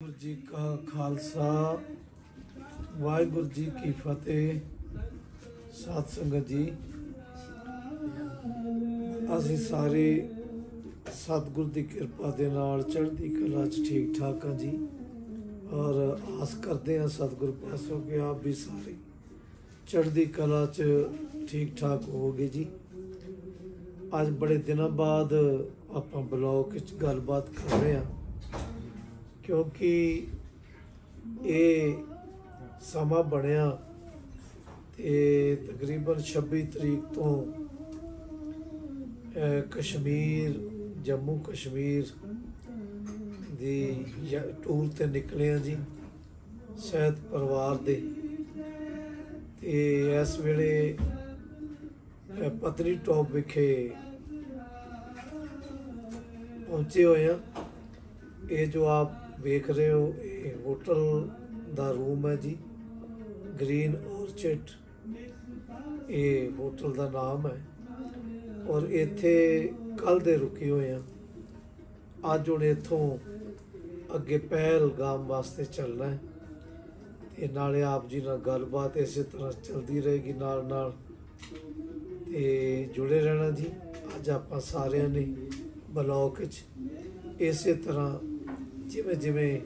ਵਾਹਿਗੁਰੂ ਜੀ ਕਾ ਖਾਲਸਾ, ਵਾਹਿਗੁਰੂ ਜੀ ਕੀ ਫਤਿਹ। ਸਤ ਸੰਗਤ ਜੀ, ਅਸੀਂ ਸਾਰੇ ਸਤਿਗੁਰ ਦੀ ਕਿਰਪਾ ਦੇ ਨਾਲ ਚੜ੍ਹਦੀ ਕਲਾ 'ਚ ਠੀਕ ਠਾਕ ਹਾਂ ਜੀ। ਔਰ ਆਸ ਕਰਦੇ ਹਾਂ ਸਤਿਗੁਰ ਪਾਸੋਂ ਕਿ ਆਪ ਵੀ ਸਾਰੇ ਚੜ੍ਹਦੀ ਕਲਾ 'ਚ ਠੀਕ ਠਾਕ ਹੋਵੋਗੇ ਜੀ। ਅੱਜ ਬੜੇ ਦਿਨਾਂ ਬਾਅਦ ਆਪਾਂ ਬਲੌਗ ਵਿੱਚ ਗੱਲਬਾਤ ਕਰ ਰਹੇ ਹਾਂ। ਕਿਉਂਕਿ ਇਹ ਸਮਾਂ ਬਣਿਆ ਤੇ ਤਕਰੀਬਨ 26 ਤਰੀਕ ਤੋਂ ਕਸ਼ਮੀਰ ਜੰਮੂ ਕਸ਼ਮੀਰ ਦੀ ਯ- ਟੂਰ ਤੇ ਨਿਕਲੇ ਆ ਜੀ ਸਹਿਤ ਪਰਿਵਾਰ ਦੇ। ਤੇ ਇਸ ਵੇਲੇ ਅਹ, ਪਤਨੀ ਟੌਪ ਵਿਖੇ ਪਹੁੰਚੇ ਹੋਏ ਆ ਇਹ ਜੋ ਆਪ ਵੇਖ ਰਹੇ ਹੋ, ਇਹ ਹੋਟਲ ਦਾ ਰੂਮ ਹੈ ਜੀ। ਗ੍ਰੀਨ ਔਰਚਿਡ, ਇਹ ਹੋਟਲ ਦਾ ਨਾਮ ਹੈ। ਔਰ ਇੱਥੇ ਕੱਲ ਦੇ ਰੁਕੇ ਹੋਏ ਆ ਅੱਜ ਹੁਣ ਇੱਥੋਂ ਅੱਗੇ ਪਹਿਲਗਾਮ ਵਾਸਤੇ ਚੱਲਣਾ ਹੈ। ਤੇ ਨਾਲੇ ਆਪ ਜੀ ਨਾਲ ਗੱਲਬਾਤ ਇਸੇ ਤਰ੍ਹਾਂ ਚੱਲਦੀ ਰਹੇਗੀ ਨਾਲ ਨਾਲ ਤੇ ਜੁੜੇ ਰਹਿਣਾ ਜੀ। ਅੱਜ ਆਪਾਂ ਸਾਰਿਆਂ ਨੇ ਬਲੌਕ 'ਚ ਇਸੇ ਤਰ੍ਹਾਂ ਜਿਵੇਂ ਜਿਵੇਂ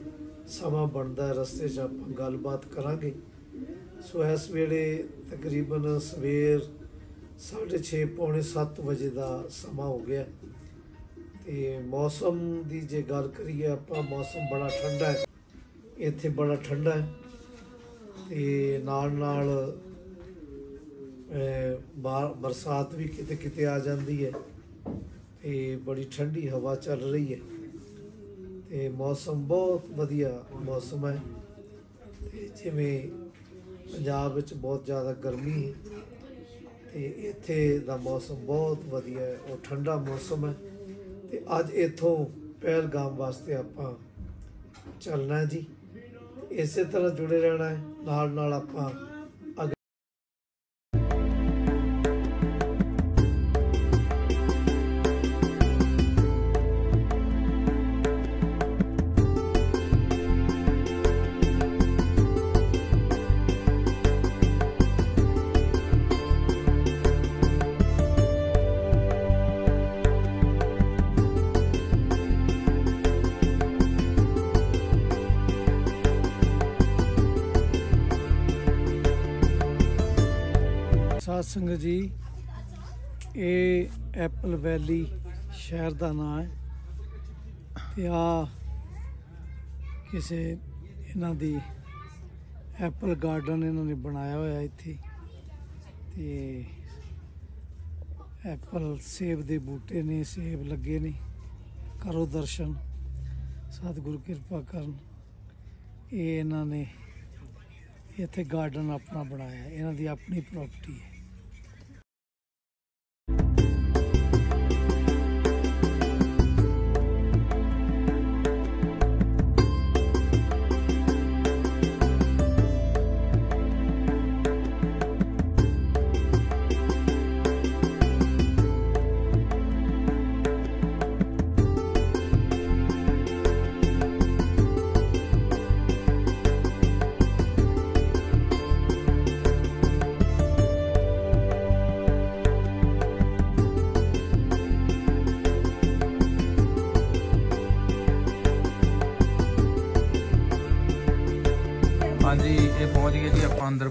ਸਮਾਂ ਬਣਦਾ ਰਸਤੇ 'ਚ ਆਪਾਂ ਗੱਲਬਾਤ ਕਰਾਂਗੇ, ਸੋ ਇਸ ਵੇਲੇ ਤਕਰੀਬਨ ਸਵੇਰ 6:30 ਪੌਣੇ 7 ਵਜੇ ਦਾ ਸਮਾਂ ਹੋ ਗਿਆ। ਤੇ ਮੌਸਮ ਦੀ ਜੇ ਗੱਲ ਕਰੀਏ ਆਪਾਂ, ਮੌਸਮ ਬੜਾ ਠੰਡਾ ਹੈ। ਇੱਥੇ ਬੜਾ ਠੰਡਾ ਹੈ। ਤੇ ਨਾਲ ਨਾਲ ਬਰਸਾਤ ਵੀ ਕਿਤੇ ਕਿਤੇ ਆ ਜਾਂਦੀ ਹੈ। ਤੇ ਬੜੀ ਠੰਡੀ ਹਵਾ ਚੱਲ ਰਹੀ ਹੈ। ਤੇ ਮੌਸਮ ਬਹੁਤ ਵਧੀਆ ਮੌਸਮ ਹੈ। ਤੇ ਜਿਵੇਂ ਪੰਜਾਬ ਵਿੱਚ ਬਹੁਤ ਜ਼ਿਆਦਾ ਗਰਮੀ ਹੈ, ਤੇ ਇੱਥੇ ਦਾ ਮੌਸਮ ਬਹੁਤ ਵਧੀਆ ਹੈ, ਉਹ ਠੰਡਾ ਮੌਸਮ ਹੈ। ਤੇ ਅੱਜ ਇੱਥੋਂ ਪਹਿਲਗਾਮ ਵਾਸਤੇ ਆਪਾਂ ਚੱਲਣਾ ਜੀ। ਇਸੇ ਤਰ੍ਹਾਂ ਜੁੜੇ ਰਹਿਣਾ ਹੈ ਨਾਲ ਨਾਲ ਆਪਾਂ ਸਾਧ ਸੰਗਤ ਜੀ, ਇਹ ਐਪਲ ਵੈਲੀ ਸ਼ਹਿਰ ਦਾ ਨਾਮ ਹੈ ਤੇ ਆ ਕਿਸੇ ਇਹਨਾਂ ਦੀ ਐਪਲ ਗਾਰਡਨ ਇਹਨਾਂ ਨੇ ਬਣਾਇਆ ਹੋਇਆ ਇੱਥੇ ਤੇ ਐਪਲ ਸੇਬ ਦੇ ਬੂਟੇ ਨੇ, ਸੇਬ ਲੱਗੇ ਨੇ, ਕਰੋ ਦਰਸ਼ਨ, ਸਤਿਗੁਰੂ ਕਿਰਪਾ ਕਰਨ। ਇਹ ਇਹਨਾਂ ਨੇ ਇੱਥੇ ਗਾਰਡਨ ਆਪਣਾ ਬਣਾਇਆ, ਇਹਨਾਂ ਦੀ ਆਪਣੀ ਪ੍ਰਾਪਰਟੀ ਹੈ।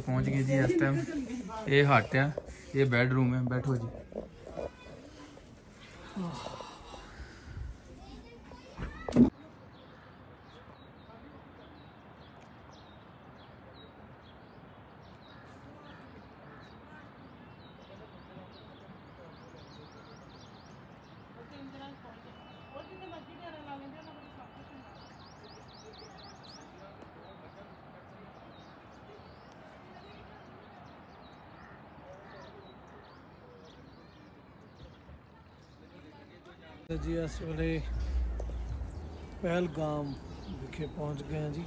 ਪਹੁੰਚ ਗਏ ਜੀ ਇਸ ਟਾਈਮ ਇਹ ਹੱਟ ਆ ਇਹ ਬੈੱਡਰੂਮ ਹੈ ਬੈਠੋ ਜੀ ਤੇ ਜੀ ਇਸ ਵੇਲੇ ਪਹਿਲਗਾਮ ਵਿਖੇ ਪਹੁੰਚ ਗਏ ਹਾਂ ਜੀ।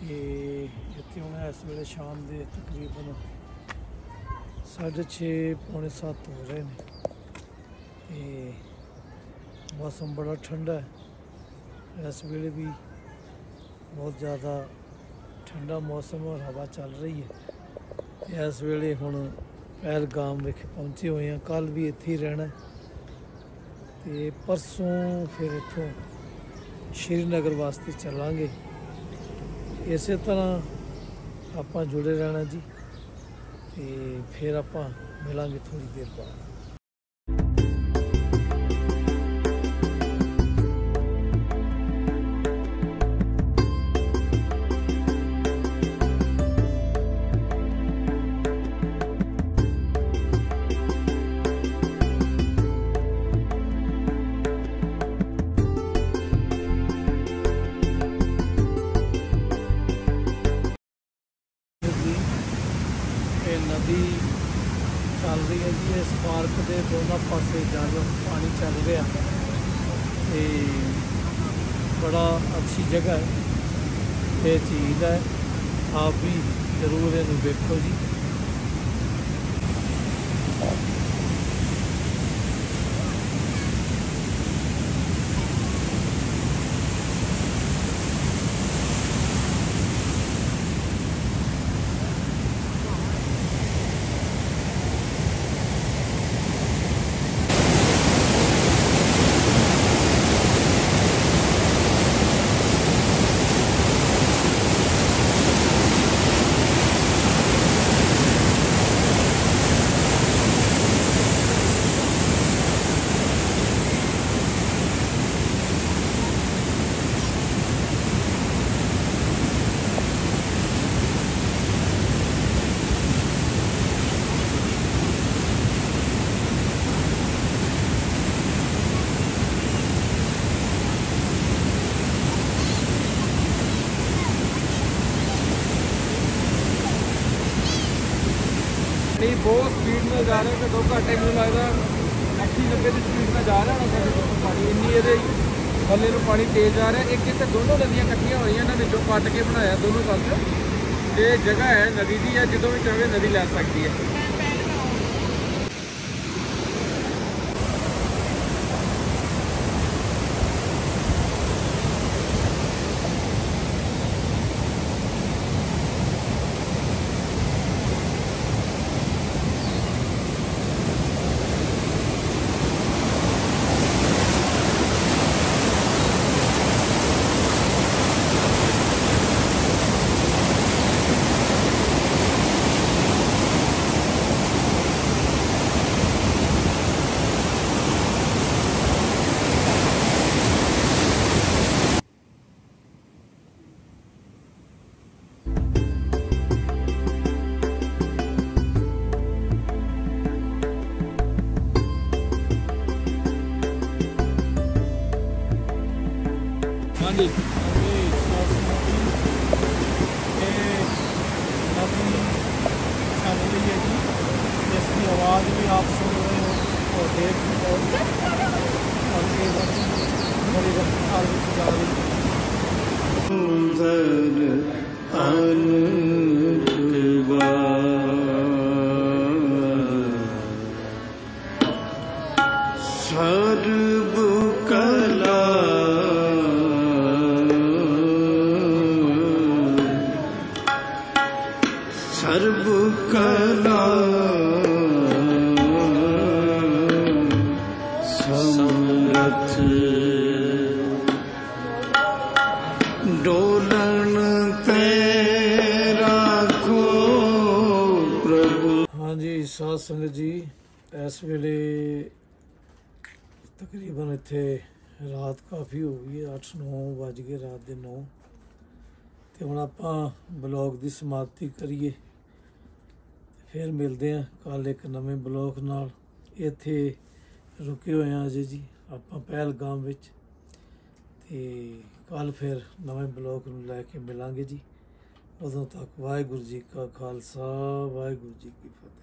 ਤੇ ਇੱਥੇ ਹੁਣ ਇਸ ਵੇਲੇ ਸ਼ਾਮ ਦੇ ਤਕਰੀਬਨ 6:30 ਪੌਣੇ 7 ਹੋ ਰਹੇ ਨੇ। ਤੇ ਮੌਸਮ ਬੜਾ ਠੰਡਾ ਹੈ। ਇਸ ਵੇਲੇ ਵੀ ਬਹੁਤ ਜ਼ਿਆਦਾ ਠੰਡਾ ਮੌਸਮ ਔਰ ਹਵਾ ਚੱਲ ਰਹੀ ਹੈ। ਇਸ ਵੇਲੇ ਹੁਣ ਪਹਿਲਗਾਮ ਵਿਖੇ ਪਹੁੰਚੇ ਹੋਏ ਹਾਂ। ਕੱਲ ਵੀ ਇੱਥੇ ਹੀ ਰਹਿਣਾ ਤੇ ਪਰਸੋਂ ਫਿਰ ਇੱਥੋਂ ਸ਼੍ਰੀਨਗਰ ਵਾਸਤੇ ਚੱਲਾਂਗੇ। ਇਸੇ ਤਰ੍ਹਾਂ ਆਪਾਂ ਜੁੜੇ ਰਹਿਣਾ ਜੀ ਤੇ ਫਿਰ ਆਪਾਂ ਮਿਲਾਂਗੇ ਥੋੜੀ ਦੇਰ ਬਾਅਦ। ਦੋਨਾਂ ਪਾਸੇ ਜਲ ਪਾਣੀ ਚੱਲ ਰਿਹਾ ਤੇ ਬੜਾ ਅੱਛੀ ਜਗ੍ਹਾ ਹੈ। ਇਹ ਝੀਲ ਹੈ। ਆਪ ਵੀ ਜ਼ਰੂਰ ਇਹਨੂੰ ਵੇਖੋ ਜੀ। ਬਹੁਤ ਸਪੀਡ ਨਾਲ ਜਾ ਰਿਹਾ ਕਿ 2 ਘੰਟੇ ਮੈਨੂੰ ਲੱਗਦਾ 80 90 ਦੀ ਸਪੀਡ ਨਾਲ ਜਾ ਰਿਹਾ ਹੋਣਾ ਸਾਡੇ ਕੋਲ ਪਾਣੀ। ਇੰਨੀ ਇਹਦੇ ਥੱਲੇ ਨੂੰ ਪਾਣੀ ਤੇਜ਼ ਆ ਰਿਹਾ। ਇੱਕ ਇੱਥੇ ਦੋਨੋਂ ਨਦੀਆਂ ਇਕੱਠੀਆਂ ਹੋਈਆਂ, ਇਹਨਾਂ ਵਿੱਚੋਂ ਪੱਟ ਕੇ ਬਣਾਇਆ ਦੋਨੋਂ ਪਾਸੇ। ਇਹ ਜਗ੍ਹਾ ਹੈ, ਨਦੀ ਦੀ ਹੈ, ਜਦੋਂ ਵੀ ਚਾਹੇ ਨਦੀ ਲੈ ਸਕਦੀ ਹੈ। public. जिसकी आवाज़ भी आप सुन रहे हो और देख रहे और बड़ी रफ्तार में ਕਰਬ ਕਲਾ ਪ੍ਰਭੂ ਹਾਂਜੀ, ਸਾਧ ਜੀ, ਇਸ ਵੇਲੇ ਤਕਰੀਬਨ ਇੱਥੇ ਰਾਤ ਕਾਫੀ ਹੋ ਗਈ ਹੈ 8-9 ਵਜ ਗਏ ਰਾਤ ਦੇ 9 ਤੇ ਹੁਣ ਆਪਾਂ ਬਲੌਗ ਦੀ ਸਮਾਪਤੀ ਕਰੀਏ। ਫਿਰ ਮਿਲਦੇ ਹਾਂ ਕੱਲ ਇੱਕ ਨਵੇਂ ਬਲੌਗ ਨਾਲ। ਇੱਥੇ ਰੁਕੇ ਹੋਏ ਹਾਂ ਅਜੇ ਜੀ, ਆਪਾਂ ਪਹਿਲਗਾਮ ਵਿੱਚ। ਤੇ ਕੱਲ ਫਿਰ ਨਵੇਂ ਬਲੌਗ ਨੂੰ ਲੈ ਕੇ ਮਿਲਾਂਗੇ ਜੀ। ਉਦੋਂ ਤੱਕ ਵਾਹਿਗੁਰੂ ਜੀ ਕਾ ਖਾਲਸਾ, ਵਾਹਿਗੁਰੂ ਜੀ ਕੀ ਫਤਿਹ।